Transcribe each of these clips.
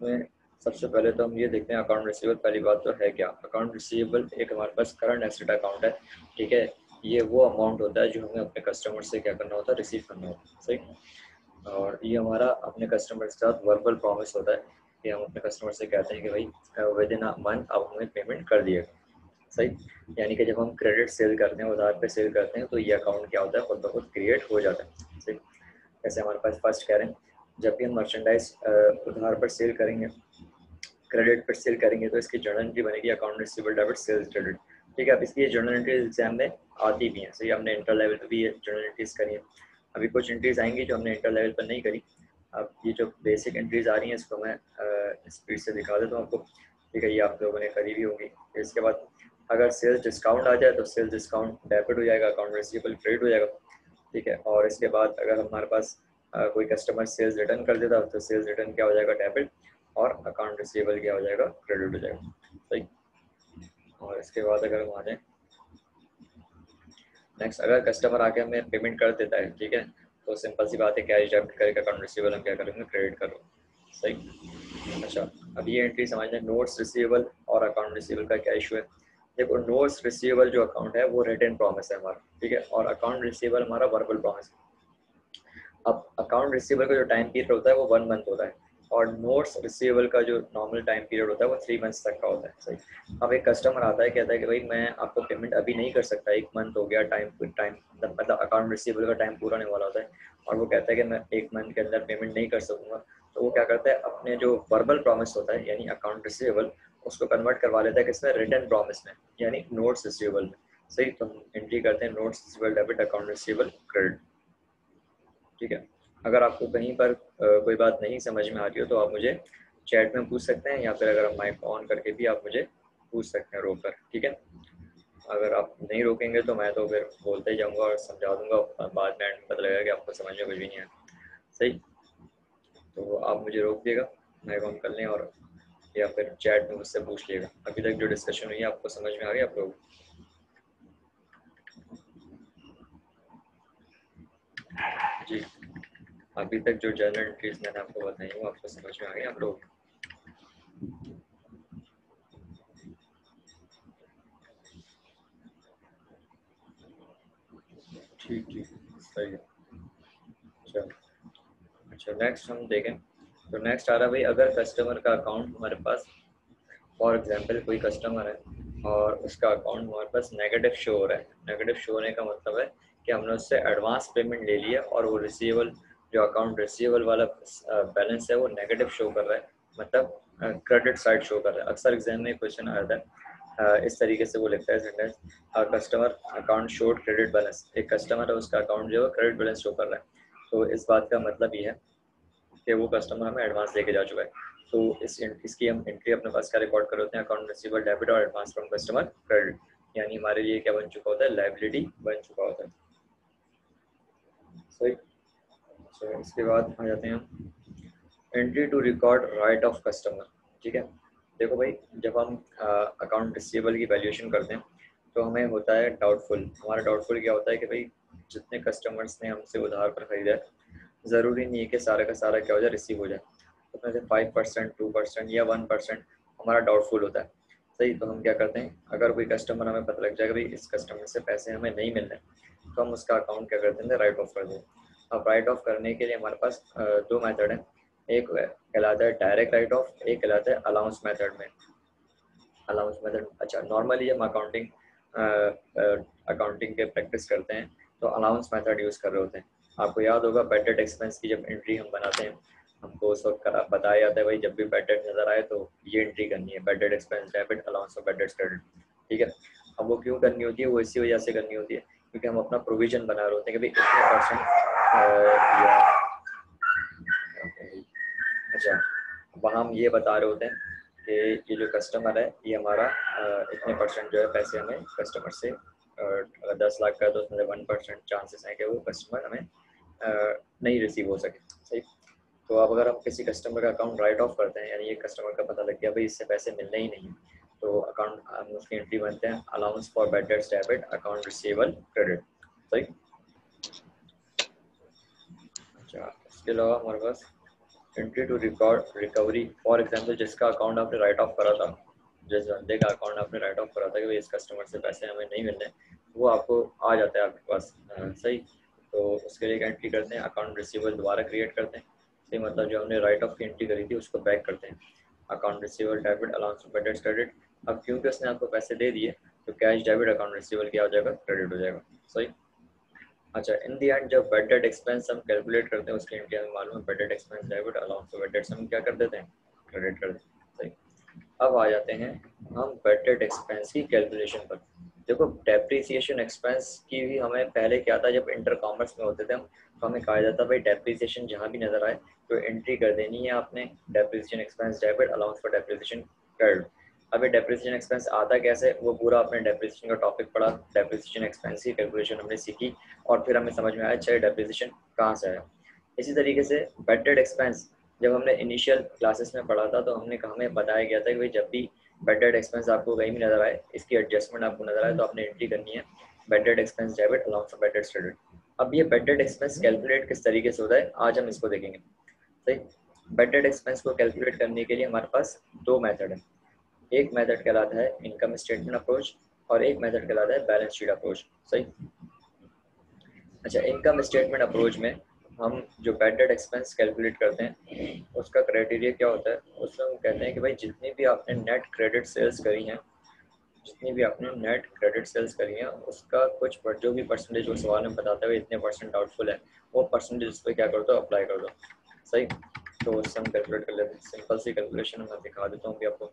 इसमें सबसे पहले तो हम ये देखते हैं अकाउंट रिसीवेबल पहली बात तो है क्या? अकाउंट रिसीवेबल एक हमारे पास करंट एसेट अकाउंट है, ठीक है? ये वो अमाउंट होता है जो हमें अपने कस्टमर से क्या करना होता है रिसीव करना होता है, सही? और ये हमारा अपने कस्टमर के साथ वर्बल प्रॉमिस होता है कि हम अपने कस्टमर से कहते हैं कि भाई विद इन अ मंथ आप हमें पेमेंट कर दिएगा सही? यानी कि जब हम क्रेडिट सेल करते हैं, उधार पे सेल करते हैं तो ये अकाउंट क्या होता है? खुद ब खुद क्रिएट हो जाता है, सही? जैसे हमारे पास फ़र्स्ट कह रहे हैं। जब भी हम मर्चेंडाइज उधार पर सेल करेंगे क्रेडिट पर सेल करेंगे तो इसकी जर्नल एंट्री बनेगी account receivable debit sales credit ठीक है, अब इसकी जर्नल एंट्रीज एग्ज़ाम में आती भी हैं। सही, हमने इंटर लेवल पर भी ये जर्नल एंट्रीज करी है। अभी कुछ एंट्रीज आएँगी जो हमने इंटर लेवल पर नहीं करी। अब ये जो बेसिक एंट्रीज आ रही हैं, इसको मैं स्पीड से दिखा देता हूँ आपको। ठीक है, ये आप लोगों ने करी भी होगी। इसके बाद अगर सेल्स डिस्काउंट आ जाए तो सेल्स डिस्काउंट डेबिट हो जाएगा अकाउंट रिसीवेबल क्रेडिट हो जाएगा। ठीक है, और इसके बाद अगर हमारे पास कोई कस्टमर सेल्स रिटर्न कर देता है तो सेल्स रिटर्न क्या हो जाएगा? डेबिट और अकाउंट रिसीवेबल क्या हो जाएगा? क्रेडिट हो जाएगा। सही? और इसके बाद अगर हम आ जाए। नेक्स्ट अगर कस्टमर आके हमें पेमेंट कर देता है, ठीक है? तो सिंपल सी बात है कैश डेबिट करके अकाउंट रिसीवेबल हम क्या करेंगे? क्रेडिट करो। सही? अच्छा अब ये एंट्री समझ लें नोट्स रिसीवेबल और अकाउंट रिसीवेबल का क्या इशू है? देखो नोट्स रिसीवेबल जो अकाउंट है, वो रिटर्न प्रॉमिस है हमारा, ठीक है? और अकाउंट रिसीवेबल हमारा वर्बल प्रॉमिस अब अकाउंट रिसीवेबल का जो टाइम पीरियड होता है वो वन मंथ होता है और नोट्स रिसीवेबल का जो नॉर्मल टाइम पीरियड होता है वो थ्री मंथ्स तक का होता है। सही। अब एक कस्टमर आता है, कहता है कि भाई मैं आपको पेमेंट अभी नहीं कर सकता, एक मंथ हो गया टाइम टाइम मतलब अकाउंट रिसीवेबल का टाइम पूरा नहीं वाला होता है। और वो कहता है कि मैं एक मंथ के अंदर पेमेंट नहीं कर सकूँगा। तो वो क्या करता है, अपने जो वर्बल प्रॉमिस होता है, यानी अकाउंट रिसीवेबल उसको कन्वर्ट करवा लेता है किसमें रिटर्न प्रॉमिस में, यानी नोट्स रिसीवेबल में। सही तो हम एंट्री करते हैं notes receivable debit account receivable credit ठीक है? अगर आपको कहीं पर कोई बात नहीं समझ में आ रही हो तो आप मुझे चैट में पूछ सकते हैं, या फिर अगर आप माइक ऑन करके भी आप मुझे पूछ सकते हैं रोक कर, ठीक है? अगर आप नहीं रोकेंगे तो मैं तो फिर बोलते ही जाऊँगा और समझा दूँगा बाद में पता लगेगा कि आपको समझ में कुछ भी नहीं है सही? तो आप मुझे रोक दिएगा माइक ऑन कर लें और, या फिर चैट में मुझसे पूछ लिएगा अभी तक जो डिस्कशन हुई है, आपको समझ में आ गया आप लोग जी। अभी तक जो जर्नल एंट्रीज मैंने आपको बताई वो आपको समझ में आ गया। आप लोग ठीक ठीक, सही है। चलो अच्छा नेक्स्ट हम देखें। तो नेक्स्ट आ रहा भाई, अगर कस्टमर का अकाउंट हमारे पास फॉर एग्जांपल कोई कस्टमर है और उसका अकाउंट हमारे पास नेगेटिव शो हो रहा है। नेगेटिव शो होने का मतलब है कि हमने उससे एडवांस पेमेंट ले लिया और वो रिसीवेबल जो अकाउंट रिसीवेबल वाला बैलेंस है वो नेगेटिव शो कर रहा है। मतलब क्रेडिट साइड शो कर रहा है। अक्सर एग्ज़ाम में क्वेश्चन आता है। इस तरीके से वो लिखता है sentence customer account showed credit balance एक कस्टमर है, उसका अकाउंट जो है क्रेडिट बैलेंस शो कर रहा है। तो इस बात का मतलब ये है कि वो कस्टमर हमें एडवांस लेके जा चुका है। तो इस इसकी हम एंट्री अपने पास का रिकॉर्ड कर होते हैं अकाउंट रिसीवर डेबिट और एडवांस फ्रॉम कस्टमर क्रेडिट यानी हमारे लिए क्या बन चुका होता है? लाइबिलिटी बन चुका होता है। सही। So, इसके बाद आ जाते हैं entry to record write off customer ठीक है? देखो भाई जब हम अकाउंट रिसीवेबल की वैल्यूएशन करते हैं तो हमें होता है डाउटफुल हमारा डाउटफुल क्या होता है कि भाई जितने कस्टमर्स ने हमसे उधार पर खरीदा है ज़रूरी नहीं है कि सारा का सारा क्या हो जाए रिसीव हो जाए। उसमें से फाइव परसेंट टू परसेंट या वन परसेंट हमारा डाउटफुल होता है। सही तो हम क्या करते हैं, अगर कोई कस्टमर हमें पता लग जाएगा भाई इस कस्टमर से पैसे हमें नहीं मिल रहे तो हम उसका अकाउंट क्या करते हैं राइट ऑफ़ कर दें अब राइट ऑफ़ करने के लिए हमारे पास दो मेथड है। एक कहलाता है डायरेक्ट राइट ऑफ़ एक कहलाता है अलाउंस मेथड में। अलाउंस मेथड अच्छा नॉर्मली हम अकाउंटिंग अकाउंटिंग के प्रैक्टिस करते हैं तो अलाउंस मेथड यूज़ कर रहे होते हैं। आपको याद होगा बेटेड एक्सपेंस की जब एंट्री हम बनाते हैं हमको उस वक्त बताया जाता है भाई, जब भी बेटेड नज़र आए तो ये एंट्री करनी है bad debt expense debit allowance of bad debt credit ठीक है? अब वो क्यों करनी होती है? वो इसी वजह से करनी होती है, क्योंकि हम अपना प्रोविज़न बना रहे होते हैं कि भाई, इतने परसेंट अच्छा वहाँ हम ये बता रहे होते हैं कि ये जो कस्टमर है, ये हमारा इतने परसेंट जो है पैसे हमें कस्टमर से अगर दस लाख का तो उसमें वन परसेंट चांसेस हैं कि वो कस्टमर हमें नहीं रिसीव हो सके। सही? तो अब अगर हम किसी कस्टमर का अकाउंट राइट ऑफ़ करते हैं, यानी ये कस्टमर का पता लग गया, भाई इससे पैसे मिलने ही नहीं तो अकाउंट हम उसकी एंट्री बनते हैं allowance for bad debit account receivable credit सही? अच्छा इसके अलावा हमारे पास entry to record recovery for example जिसका अकाउंट आपने राइट ऑफ़ करा था, जिस बंदे का अकाउंट आपने राइट ऑफ़ करा था कि भाई इस कस्टमर से पैसे हमें नहीं मिलने वो आपको आ जाता है आपके पास सही? तो उसके लिए एंट्री करते हैं अकाउंट रिसीवेबल दोबारा क्रिएट करते हैं। सही मतलब जो हमने राइट ऑफ़ की एंट्री करी थी, उसको बैक करते हैं। Account receivable debit allowance bad debt credit अब क्योंकि उसने आपको पैसे दे दिए तो कैश डेबिट अकाउंट रिसीवेबल क्या हो जाएगा? क्रेडिट हो जाएगा। सही? अच्छा इन दी एंड जब बेडेड एक्सपेंस हम कैलकुलेट करते हैं, उसके एंड हमें मालूम है? Bad debt expense debit allowance bad debt हम क्या कर देते हैं? क्रेडिट कर देते हैं। सही? अब आ जाते हैं हम बेडेड एक्सपेंस की कैलकुलेशन पर। देखो डेप्रीसिएशन एक्सपेंस की भी हमें पहले क्या था? जब इंटर कॉमर्स में होते थे हम तो हमें कहा जाता भाई डेप्रीसिएशन जहाँ भी नज़र आए तो एंट्री कर देनी है आपने depreciation expense debit allowance for depreciation credit अभी डेप्रिसिएशन एक्सपेंस आता कैसे? वो पूरा अपने डेप्रिसिएशन का टॉपिक पढ़ा डेप्रिसिएशन एक्सपेंस की कैलकुलेशन हमने सीखी और फिर हमें समझ में आया अच्छा डेप्रिसिएशन कहाँ से आया? इसी तरीके से बेटेड एक्सपेंस जब हमने इनिशियल क्लासेस में पढ़ा था तो हमने हमें बताया गया था कि भाई जब भी बेटेड एक्सपेंस आपको कहीं भी नज़र आए, इसकी एडजस्टमेंट आपको नज़र आए तो आपने एंट्री करनी है bad debt expense debit allowance of bad debt credit अब ये बेटेड एक्सपेंस कैलकुलेट किस तरीके से होता है, आज हम इसको देखेंगे। सही बेटेड एक्सपेंस को कैलकुलेट करने के लिए हमारे पास दो मेथड है। एक मेथड कहलाता है इनकम स्टेटमेंट अप्रोच और एक मेथड कहलाता है बैलेंस शीट अप्रोच सही? अच्छा इनकम स्टेटमेंट अप्रोच में हम जो बैडेड एक्सपेंस कैलकुलेट करते हैं, उसका क्राइटेरिया क्या होता है? उसमें हम कहते हैं कि भाई जितनी भी आपने नेट क्रेडिट सेल्स करी हैं, जितनी भी आपने नेट क्रेडिट सेल्स करी हैं, उसका कुछ जो भी परसेंटेज वो सवाल में बताता है इतने परसेंट डाउटफुल है। वो परसेंटेज उस पर क्या कर दो अप्लाई कर दो सही। तो हम कैलकुलेट कर लेते हैं। सिंपल सी कैलकुलेशन मैं दिखा देता हूँ आपको।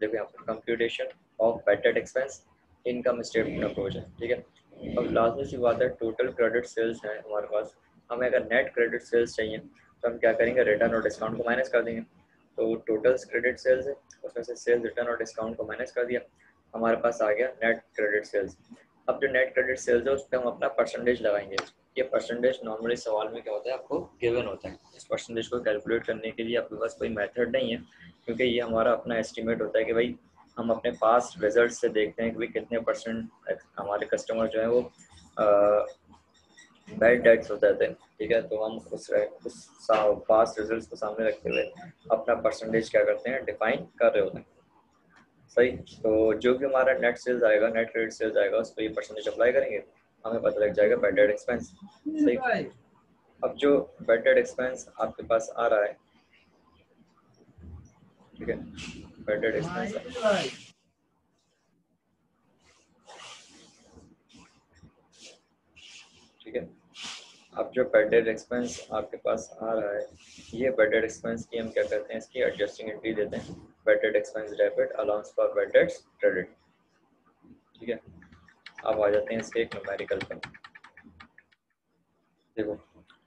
देखो यहाँ पर computation of bad debt expense income statement approach है ठीक है? अब लाजमी सी बात है टोटल क्रेडिट सेल्स है हमारे पास। हमें अगर नेट क्रेडिट सेल्स चाहिए तो हम क्या करेंगे? रिटर्न और डिस्काउंट को माइनस कर देंगे। तो टोटल क्रेडिट सेल्स है, उसमें से सेल्स रिटर्न और डिस्काउंट को माइनस कर दिया। हमारे पास आ गया नेट क्रेडिट सेल्स अब जो नेट क्रेडिट सेल्स है, उस पर हम अपना परसेंटेज लगाएँगे। ये परसेंटेज नॉर्मली सवाल में क्या होता है? आपको गिवन होता है। इस परसेंटेज को कैलकुलेट करने के लिए आपके पास कोई मेथड नहीं है, क्योंकि ये हमारा अपना एस्टिमेट होता है कि भाई हम अपने पास रिज़ल्ट से देखते हैं कि भाई कितने परसेंट हमारे कस्टमर जो है वो बैड डेट्स हो जाते हैं ठीक है? तो हम उस उस पास रिजल्ट्स को सामने रखते हुए अपना परसेंटेज क्या करते हैं? डिफाइन कर रहे होते हैं। सही? तो जो भी हमारा नेट सेल्स आएगा नेट क्रेडिट सेल्स आएगा, उस पर ये परसेंटेज अप्लाई करेंगे। हमें पता लग जाएगा बैड डेट एक्सपेंस सही। अब जो बैड डेट एक्सपेंस आपके पास आ रहा है ठीक है? बैड डेट एक्सपेंस ठीक है? अब जो बेडेड एक्सपेंस आपके पास आ रहा है ये बेडेड एक्सपेंस की हम क्या करते हैं? इसकी एडजस्टिंग एंट्री देते हैं। Bad debt expense debit allowance for bad debt credit ठीक है? अब आ जाते हैं इसके एक न्यूमेरिकल पे देखो,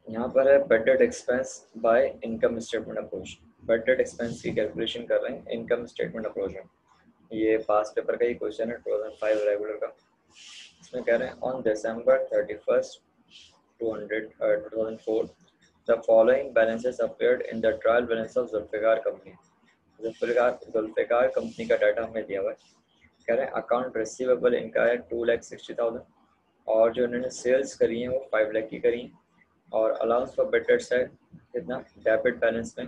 यहाँ पर है bad debt expense by income statement approach bad debt expense की कैलकुलेशन कर रहे हैं इनकम स्टेटमेंट अप्रोच में। ये पास पेपर का ही क्वेश्चन है 2005 रेगुलर का। इसमें कह रहे हैं on December thirty first 2004 the following balances appeared in the trial balance of Zulfikar company Zulfikar Zulfikar company का डाटा हमें दिया हुआ है। कह रहे हैं अकाउंट रिसीवेबल इनका है टू लैख सिक्सटी थाउज़ेंड और जो इन्होंने सेल्स करी हैं, वो फाइव लैख की करी हैं। और अलाउंस फॉर बेटर्स है कितना? डेबिट बैलेंस में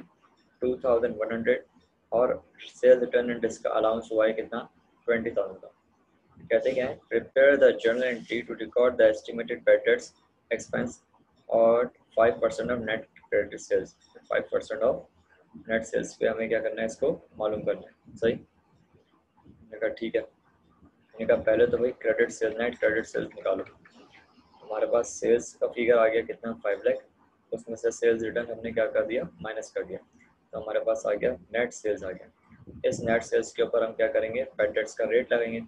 टू थाउज़ेंड वन हंड्रेड और sales return and discount allowance हुआ है कितना? ट्वेंटी थाउज़ेंड का। कहते क्या है? Prepare the journal entry to record the estimated bad debts expense और five percent of net credit sales five percent of net sales पे हमें क्या करना है इसको? मालूम करना है। सही? मैंने कहा, ठीक है। मैंने कहा, पहले तो भाई credit sales net credit sales निकालो। हमारे पास सेल्स का फिगर आ गया कितना? फाइव लैख उसमें से सेल्स रिटर्न हमने क्या कर दिया? माइनस कर दिया। तो हमारे पास आ गया नेट सेल्स आ गया। इस नेट सेल्स के ऊपर हम क्या करेंगे? बेड का रेट लगाएँगे,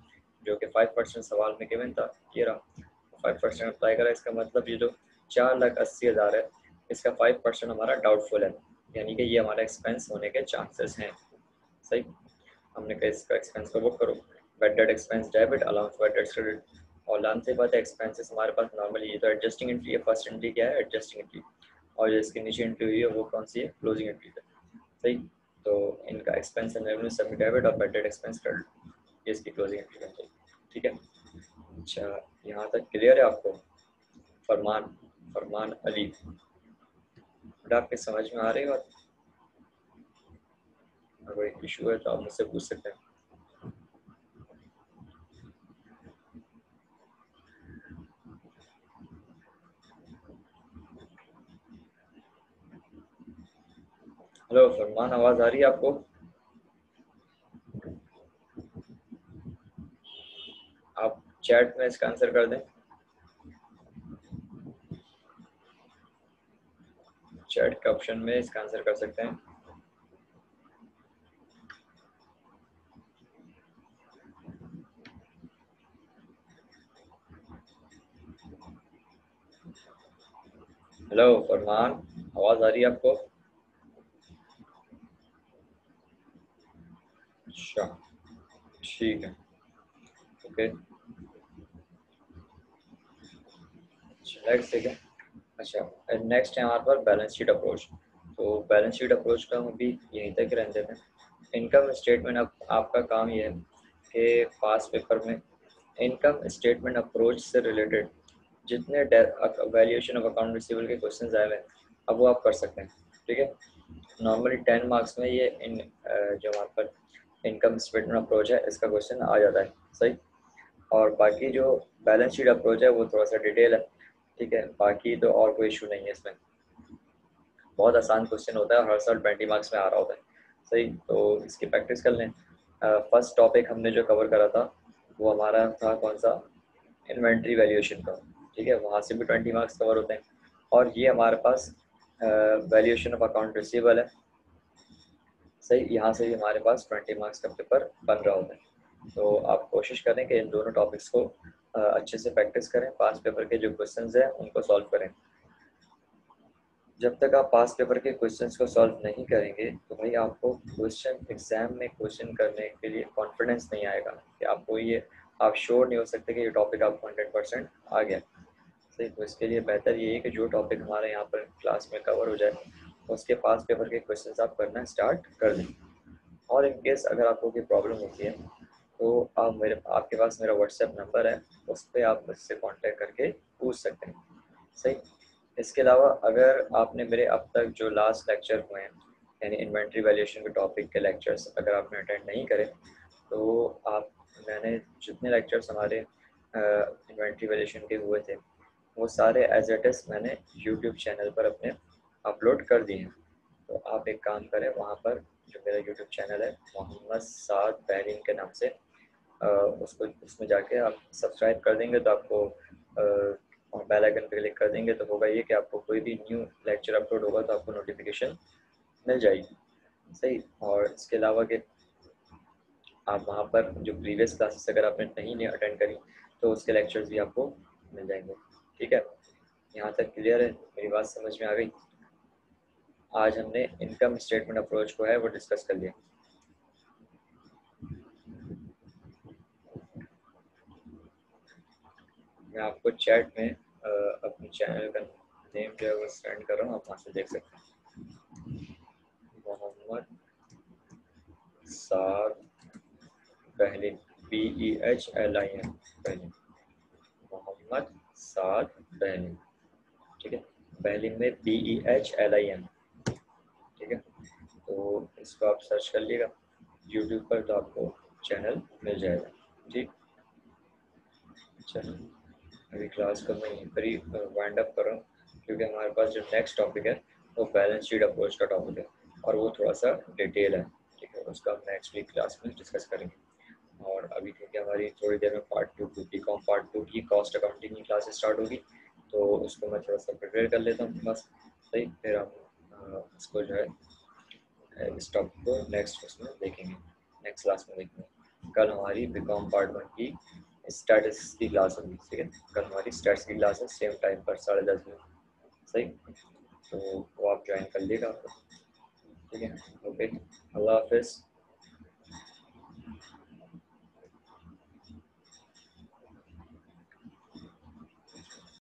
जो कि फाइव परसेंट सवाल में गिवन था। ये रहा। फाइव परसेंट अप्लाई करा, इसका मतलब ये जो चार लाख अस्सी हज़ार है, इसका फाइव परसेंट हमारा डाउटफुल है। यानी कि ये हमारा एक्सपेंस होने के चांसेस हैं। सही? हमने कहा इसका एक्सपेंस को बुक करो। Bad debt expense debit allowance bad debt credit और लान से बात एक्सपेंसेस हमारे पास नॉर्मली ये तो एडजस्टिंग एंट्री है फ़र्स्ट एंट्री क्या है? एडजस्टिंग एंट्री और जो इसकी नीचे एंट्री हुई है, वो कौन सी है? क्लोजिंग एंट्री है सही? तो इनका expense and revenue submit debit और बेडेड एक्सपेंस क्रेडिट ये इसकी क्लोजिंग एंट्री बन जाएगी। ठीक है? अच्छा यहाँ तक क्लियर है आपको? फरमान फरमान अली। आपके समझ में आ रही बात कोई इशू है तो आप मुझसे पूछ सकते हैं। हेलो फरमान आवाज़ आ रही है आपको? आप चैट में इसका आंसर कर दें। चैट के ऑप्शन में इसका आंसर कर सकते हैं। हेलो फरमान आवाज़ आ रही है आपको? अच्छा ठीक है। ओके। नेक्स्ट ठीक है अच्छा नेक्स्ट है हमारे पास बैलेंस शीट अप्रोच तो बैलेंस शीट अप्रोच का हम भी यहीं तक रहने देते हैं। इनकम स्टेटमेंट अब आपका काम ये है कि पास पेपर में इनकम स्टेटमेंट अप्रोच से रिलेटेड जितने वैल्यूएशन ऑफ़ अकाउंट रिसीवल के क्वेश्चन आए हुए हैं, अब वो आप कर सकते हैं, ठीक है? नॉर्मली टेन मार्क्स में ये इन जो हमारे पर इनकम स्टेटमेंट अप्रोच है, इसका क्वेश्चन आ जाता है, सही? और बाकी जो बैलेंस शीट अप्रोच है, वो थोड़ा सा डिटेल है, ठीक है? बाकी तो और कोई इशू नहीं है इसमें। बहुत आसान क्वेश्चन होता है हर साल ट्वेंटी मार्क्स में आ रहा होता है, सही? तो इसकी प्रैक्टिस कर लें। फ़र्स्ट टॉपिक हमने जो कवर करा था, वो हमारा था कौन सा? इन्वेंट्री वैल्यूएशन का। ठीक है, वहाँ से भी ट्वेंटी मार्क्स कवर होते हैं। और ये हमारे पास वैल्यूएशन ऑफ़ अकाउंट रिसीवल है। सही, यहाँ से भी हमारे पास ट्वेंटी मार्क्स का पेपर बन रहा होता है। तो आप कोशिश करें कि इन दोनों टॉपिक्स को अच्छे से प्रैक्टिस करें। पास पेपर के जो क्वेश्चन हैं, उनको सॉल्व करें। जब तक आप पास पेपर के क्वेश्चंस को सॉल्व नहीं करेंगे तो भाई आपको क्वेश्चन एग्ज़ाम में क्वेश्चन करने के लिए कॉन्फिडेंस नहीं आएगा। कि आपको ये, आप श्योर नहीं हो सकते कि ये टॉपिक आपको हंड्रेड परसेंट आ गया। सही तो इसके लिए बेहतर ये है कि जो टॉपिक हमारे यहाँ पर क्लास में कवर हो जाए, उसके पास पेपर के क्वेश्चन आप करना स्टार्ट कर दें। और इन केस अगर आपको कोई प्रॉब्लम होती है तो आप मेरे, आपके पास मेरा व्हाट्सएप नंबर है, उस पर आप मुझसे कांटेक्ट करके पूछ सकते हैं। सही? इसके अलावा अगर आपने मेरे अब तक जो लास्ट लेक्चर हुए हैं, यानी इन्वेंट्री वैल्यूएशन के टॉपिक के लेक्चर्स अगर आपने अटेंड नहीं करे तो आप, मैंने जितने लेक्चर्स हमारे इन्वेंट्री वैल्यूएशन के हुए थे वो सारे एज एट एस मैंने यूट्यूब चैनल पर अपने अपलोड कर दिए हैं। तो आप एक काम करें, वहाँ पर जो मेरा यूट्यूब चैनल है, मोहम्मद साद बहरीन के नाम से उसको, उसमें जाके आप सब्सक्राइब कर देंगे तो आपको और बेल आइकन पे क्लिक कर देंगे तो होगा ये कि आपको कोई भी न्यू लेक्चर अपलोड होगा तो आपको नोटिफिकेशन मिल जाएगी। सही? और इसके अलावा कि आप वहाँ पर जो प्रीवियस क्लासेस अगर आपने नहीं अटेंड करी तो उसके लेक्चर्स भी आपको मिल जाएँगे। ठीक है? यहाँ तक क्लियर है? मेरी बात समझ में आ गई? आज हमने इनकम स्टेटमेंट अप्रोच को है, वो डिस्कस कर लिया। मैं आपको चैट में अपने चैनल का नेम जो है वो सेंड कर रहा हूँ, आप वहाँ से देख सकते हैं। मोहम्मद सार पहले B E H L I Mohammad सात बहली ठीक है? बहली में B E H L I N ठीक है? तो इसको आप सर्च कर लीजिएगा। यूट्यूब पर तो आपको चैनल मिल जाएगा। ठीक चलो अभी क्लास को मैं यहीं पर ही वाइंड अप कर रहा हूँ, क्योंकि हमारे पास जो नेक्स्ट टॉपिक है, वो बैलेंस शीट अप्रोच का टॉपिक है, और वो थोड़ा सा डिटेल है। ठीक है? उसका हम नेक्स्ट वीक क्लास में डिस्कस करेंगे। और अभी क्योंकि हमारी थोड़ी देर में part two to B Com part two की कॉस्ट अकाउंटिंग की क्लास स्टार्ट होगी तो उसको मैं थोड़ा सा प्रिपेयर कर लेता हूँ, बस सही, फिर हम उसको जो है इस टॉपिक को नेक्स्ट उसमें देखेंगे नेक्स्ट क्लास में देखेंगे। कल हमारी बी कॉम पार्ट वन की स्टैटिस की क्लास होगी, ठीक है? कल हमारी स्टैट्स की क्लास है सेम टाइम पर साढ़े दस बजे सही? तो वो आप ज्वाइन कर लीजिएगा, ठीक है? ओके अल्लाह हाफिज़।